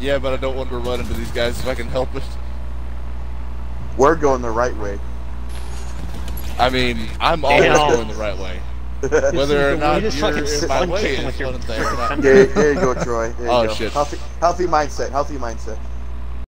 Yeah, but I don't want to run into these guys if I can help it. We're going the right way. I mean, I'm always Damn. going the right way. Whether or not you're in my way is one thing. there, there you go, Troy. There you Oh, go. shit. Healthy, healthy mindset. Healthy mindset.